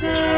Bye.